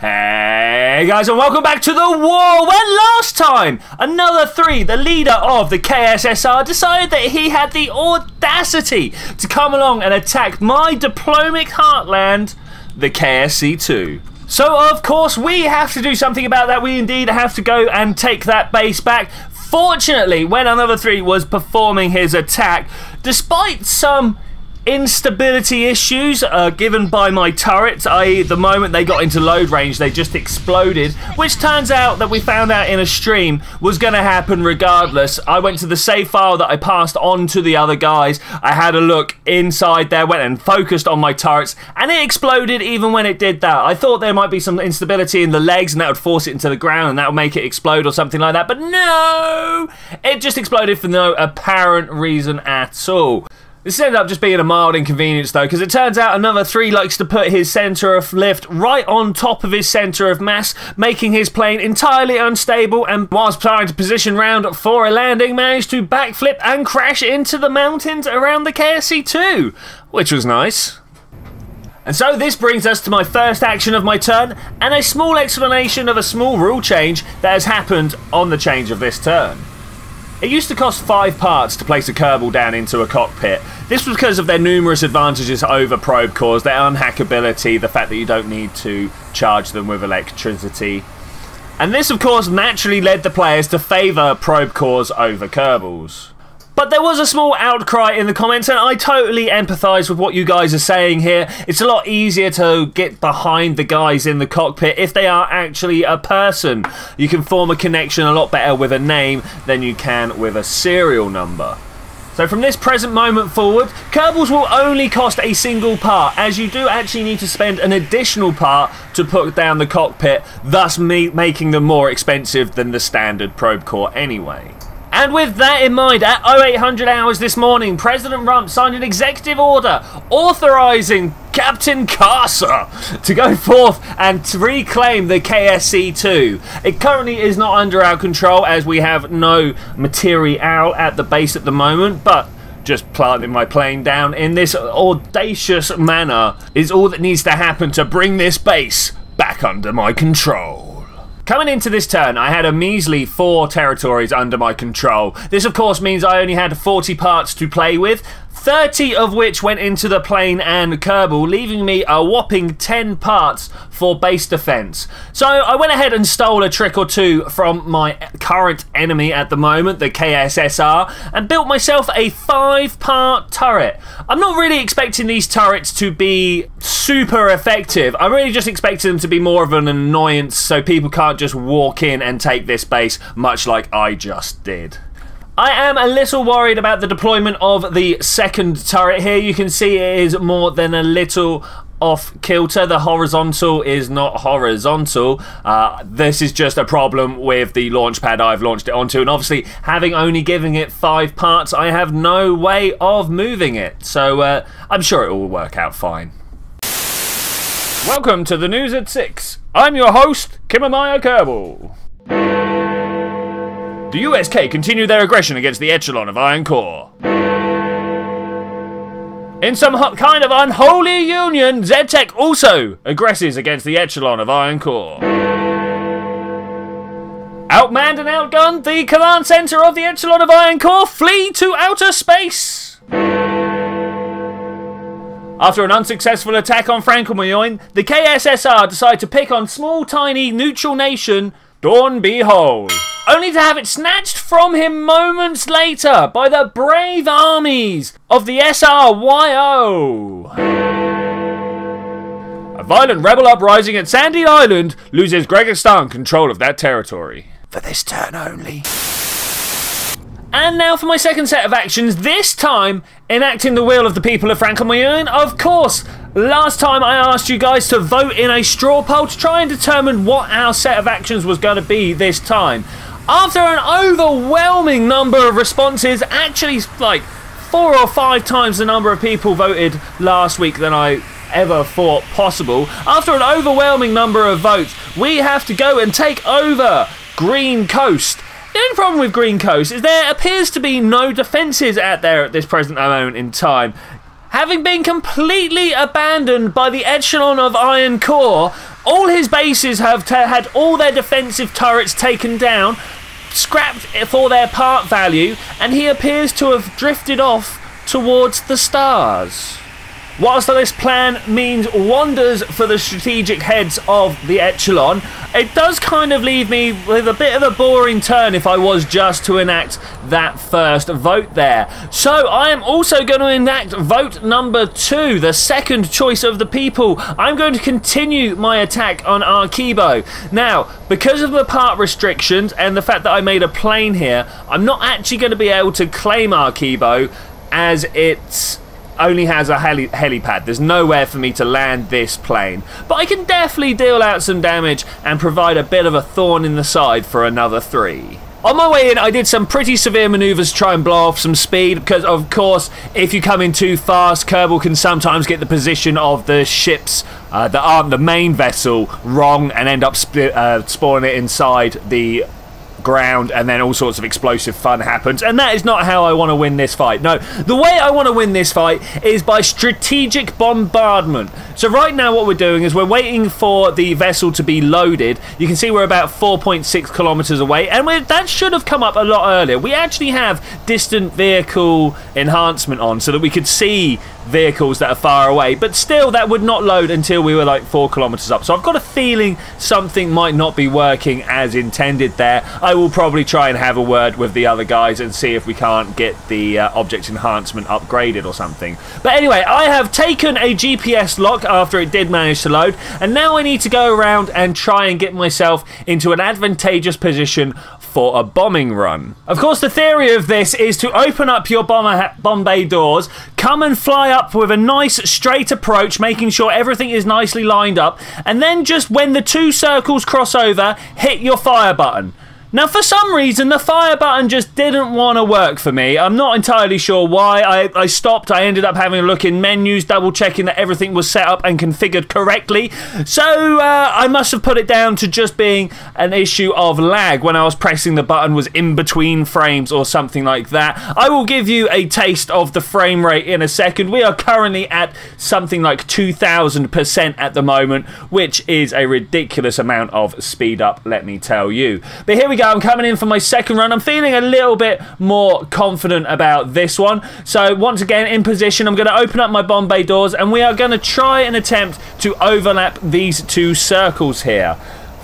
Hey guys and welcome back to the war. Where last time another three the leader of the KSSR decided that he had the audacity to come along and attack my diplomatic heartland the KSC2 so of course we have to do something about that. We indeed have to go and take that base back. Fortunately when another three was performing his attack despite some instability issues uh, given by my turrets, i.e. the moment they got into load range they just exploded, which turns out that we found out in a stream was going to happen regardless. I went to the save file that I passed on to the other guys, I had a look inside there, went and focused on my turrets, and it exploded even when it did that. I thought there might be some instability in the legs and that would force it into the ground and that would make it explode or something like that, but no! It just exploded for no apparent reason at all. This ended up just being a mild inconvenience though, because it turns out another three likes to put his centre of lift right on top of his centre of mass, making his plane entirely unstable, and whilst trying to position round for a landing, managed to backflip and crash into the mountains around the KSC-2, which was nice. And so this brings us to my first action of my turn, and a small explanation of a small rule change that has happened on the change of this turn. It used to cost five parts to place a Kerbal down into a cockpit. This was because of their numerous advantages over probe cores, their unhackability, the fact that you don't need to charge them with electricity. And this, of course, naturally led the players to favour probe cores over Kerbals. But there was a small outcry in the comments, and I totally empathise with what you guys are saying here. It's a lot easier to get behind the guys in the cockpit if they are actually a person. You can form a connection a lot better with a name than you can with a serial number. So from this present moment forward, Kerbals will only cost a single part, as you do actually need to spend an additional part to put down the cockpit, thus making them more expensive than the standard probe core anyway. And with that in mind, at 0800 hours this morning, President Rump signed an executive order authorising Captain Carcer to go forth and to reclaim the KSC-2. It currently is not under our control as we have no material at the base at the moment, but just planting my plane down in this audacious manner is all that needs to happen to bring this base back under my control. Coming into this turn, I had a measly four territories under my control. This, of course, means I only had 40 parts to play with, 30 of which went into the plane and Kerbal, leaving me a whopping 10 parts for base defense. So I went ahead and stole a trick or two from my current enemy at the moment, the KSSR, and built myself a five part turret. I'm not really expecting these turrets to be super effective. I'm really just expecting them to be more of an annoyance so people can't just walk in and take this base, much like I just did. I am a little worried about the deployment of the second turret here. You can see it is more than a little off kilter. The horizontal is not horizontal. Uh, this is just a problem with the launch pad I've launched it onto. And obviously, having only given it five parts, I have no way of moving it. So uh, I'm sure it will work out fine. Welcome to the news at 6. I'm your host, Kimamaya Kerbal. The USK continue their aggression against the echelon of Iron Core. In some kind of unholy union, ZTech also aggresses against the echelon of Iron Core. Outmanned and outgunned, the command center of the echelon of Iron Core flee to outer space. After an unsuccessful attack on Frankenmuir, the KSSR decide to pick on small tiny neutral nation Dawn Behold only to have it snatched from him moments later by the brave armies of the SRYO. A violent rebel uprising at Sandy Island loses Gregistan control of that territory. For this turn only. And now for my second set of actions, this time enacting the will of the people of Frankenmuir. Of course, last time I asked you guys to vote in a straw poll to try and determine what our set of actions was going to be this time. After an overwhelming number of responses, actually like four or five times the number of people voted last week than I ever thought possible. After an overwhelming number of votes, we have to go and take over Green Coast. The only problem with Green Coast is there appears to be no defences out there at this present moment in time. Having been completely abandoned by the echelon of Iron Core, all his bases have had all their defensive turrets taken down, scrapped for their part value, and he appears to have drifted off towards the stars. Whilst this plan means wonders for the strategic heads of the echelon, it does kind of leave me with a bit of a boring turn if I was just to enact that first vote there. So I am also going to enact vote number two, the second choice of the people. I'm going to continue my attack on Arkibo. Now, because of the part restrictions and the fact that I made a plane here, I'm not actually going to be able to claim Arkibo as it's only has a heli helipad. There's nowhere for me to land this plane. But I can definitely deal out some damage and provide a bit of a thorn in the side for another three. On my way in, I did some pretty severe maneuvers to try and blow off some speed because, of course, if you come in too fast, Kerbal can sometimes get the position of the ships uh, that aren't the main vessel wrong and end up sp uh, spawning it inside the ground and then all sorts of explosive fun happens. And that is not how I want to win this fight. No the way I want to win this fight is by strategic bombardment. So right now what we're doing is we're waiting for the vessel to be loaded. You can see we're about 4.6 kilometers away and that should have come up a lot earlier. We actually have distant vehicle enhancement on so that we could see vehicles that are far away. But still that would not load until we were like four kilometers up. So I've got a feeling something might not be working as intended there. I will probably try and have a word with the other guys and see if we can't get the uh, object enhancement upgraded or something. But anyway, I have taken a GPS lock after it did manage to load, and now I need to go around and try and get myself into an advantageous position for a bombing run. Of course, the theory of this is to open up your bomber bomb bay doors, come and fly up with a nice straight approach, making sure everything is nicely lined up, and then just when the two circles cross over, hit your fire button. Now, for some reason, the fire button just didn't want to work for me. I'm not entirely sure why. I, I stopped. I ended up having a look in menus, double checking that everything was set up and configured correctly. So, uh, I must have put it down to just being an issue of lag when I was pressing the button was in between frames or something like that. I will give you a taste of the frame rate in a second. We are currently at something like 2000% at the moment, which is a ridiculous amount of speed up, let me tell you. But here we go. I'm coming in for my second run. I'm feeling a little bit more confident about this one. So once again, in position, I'm going to open up my bomb bay doors and we are going to try and attempt to overlap these two circles here.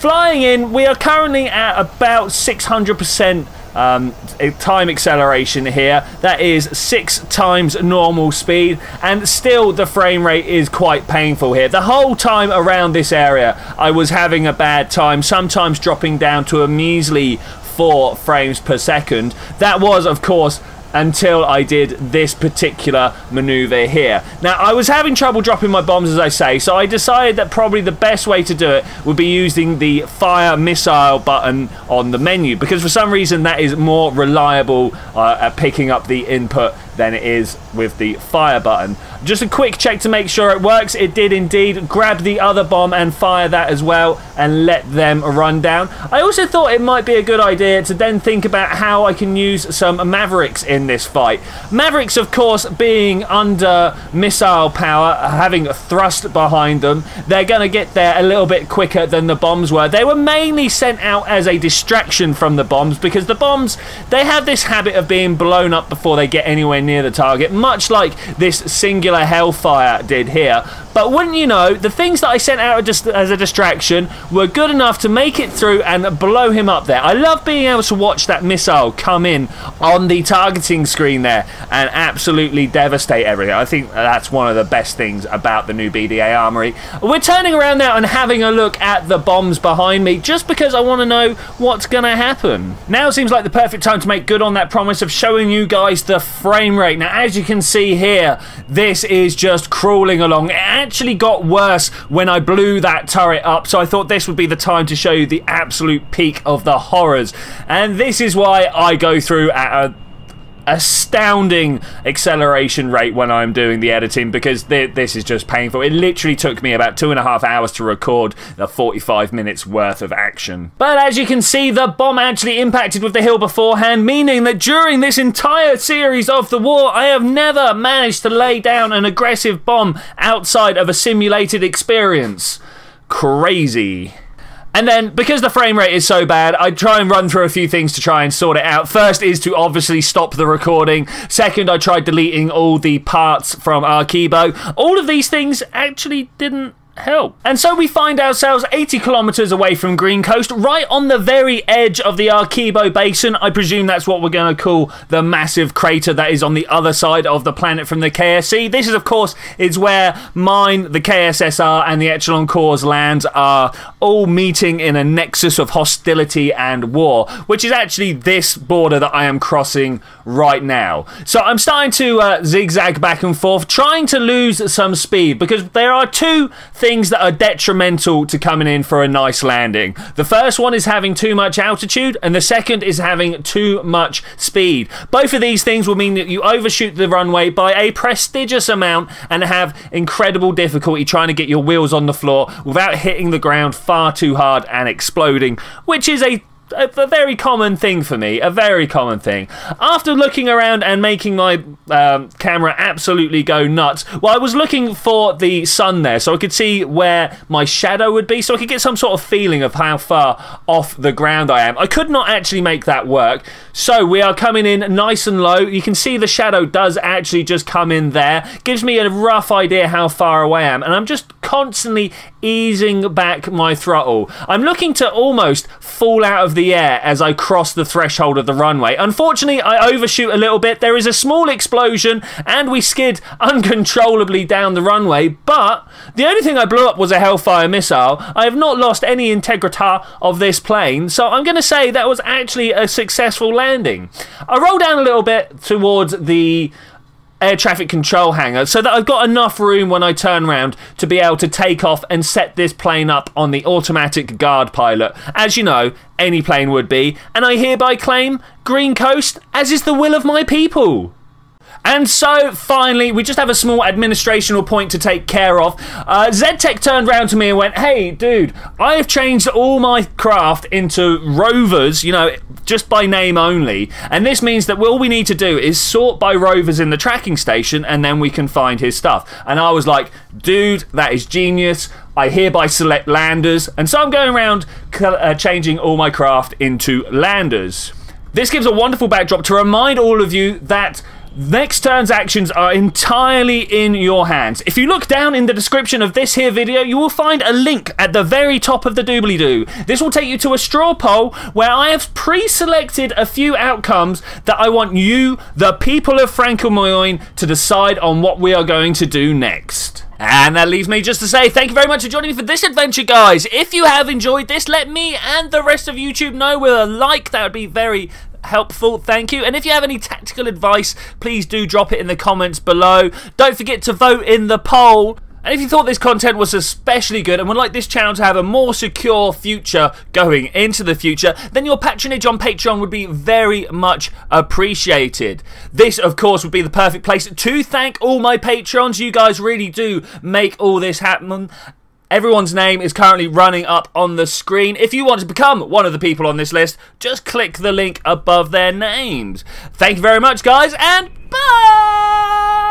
Flying in, we are currently at about 600% um, time acceleration here. That is six times normal speed, and still the frame rate is quite painful here. The whole time around this area, I was having a bad time, sometimes dropping down to a measly four frames per second. That was, of course, until I did this particular maneuver here. Now, I was having trouble dropping my bombs, as I say, so I decided that probably the best way to do it would be using the fire missile button on the menu, because for some reason that is more reliable uh, at picking up the input than it is with the fire button. Just a quick check to make sure it works. It did indeed. Grab the other bomb and fire that as well and let them run down. I also thought it might be a good idea to then think about how I can use some Mavericks in this fight. Mavericks, of course, being under missile power, having a thrust behind them, they're going to get there a little bit quicker than the bombs were. They were mainly sent out as a distraction from the bombs because the bombs, they have this habit of being blown up before they get anywhere near the target, much like this singular Hellfire did here. But wouldn't you know, the things that I sent out as a distraction were good enough to make it through and blow him up there. I love being able to watch that missile come in on the targeting screen there and absolutely devastate everything. I think that's one of the best things about the new BDA Armory. We're turning around now and having a look at the bombs behind me just because I want to know what's going to happen. Now seems like the perfect time to make good on that promise of showing you guys the frame rate. Now, as you can see here, this is just crawling along. It actually got worse when I blew that turret up, so I thought this would be the time to show you the absolute peak of the horrors. And this is why I go through at a astounding acceleration rate when I'm doing the editing because th this is just painful. It literally took me about two and a half hours to record the 45 minutes worth of action. But as you can see, the bomb actually impacted with the hill beforehand, meaning that during this entire series of the war, I have never managed to lay down an aggressive bomb outside of a simulated experience. Crazy. And then, because the frame rate is so bad, I try and run through a few things to try and sort it out. First is to obviously stop the recording. Second, I tried deleting all the parts from Arkibo. All of these things actually didn't help. And so we find ourselves 80 kilometers away from Green Coast, right on the very edge of the Arkibo Basin. I presume that's what we're going to call the massive crater that is on the other side of the planet from the KSC. This is, of course, is where mine, the KSSR, and the Echelon Corps lands are all meeting in a nexus of hostility and war, which is actually this border that I am crossing right now. So I'm starting to uh, zigzag back and forth, trying to lose some speed because there are two things things that are detrimental to coming in for a nice landing. The first one is having too much altitude, and the second is having too much speed. Both of these things will mean that you overshoot the runway by a prestigious amount and have incredible difficulty trying to get your wheels on the floor without hitting the ground far too hard and exploding, which is a a, a, very common thing for me, a very common thing. After looking around and making my um, camera absolutely go nuts, well, I was looking for the sun there so I could see where my shadow would be, so I could get some sort of feeling of how far off the ground I am. I could not actually make that work, so we are coming in nice and low. You can see the shadow does actually just come in there, gives me a rough idea how far away I am, and I'm just constantly easing back my throttle. I'm looking to almost fall out of the air as I cross the threshold of the runway. Unfortunately, I overshoot a little bit. There is a small explosion and we skid uncontrollably down the runway, but the only thing I blew up was a Hellfire missile. I have not lost any integrity of this plane, so I'm going to say that was actually a successful landing. I roll down a little bit towards the air traffic control hangar so that I've got enough room when I turn around to be able to take off and set this plane up on the automatic guard pilot. As you know, any plane would be, and I hereby claim Green Coast as is the will of my people. And so, finally, we just have a small administrational point to take care of. Uh, ZTech turned around to me and went, Hey, dude, I have changed all my craft into rovers, you know, just by name only. And this means that all we need to do is sort by rovers in the tracking station and then we can find his stuff. And I was like, Dude, that is genius. I hereby select landers. And so I'm going around uh, changing all my craft into landers. This gives a wonderful backdrop to remind all of you that Next turn's actions are entirely in your hands. If you look down in the description of this here video, you will find a link at the very top of the doobly-doo. This will take you to a straw poll where I have pre-selected a few outcomes that I want you, the people of Frankenmoyne, to decide on what we are going to do next. And that leaves me just to say thank you very much for joining me for this adventure, guys. If you have enjoyed this, let me and the rest of YouTube know with a like. That would be very, helpful. Thank you. And if you have any tactical advice, please do drop it in the comments below. Don't forget to vote in the poll. And if you thought this content was especially good and would like this channel to have a more secure future going into the future, then your patronage on Patreon would be very much appreciated. This, of course, would be the perfect place to thank all my patrons. You guys really do make all this happen. Everyone's name is currently running up on the screen. If you want to become one of the people on this list, just click the link above their names. Thank you very much, guys, and bye!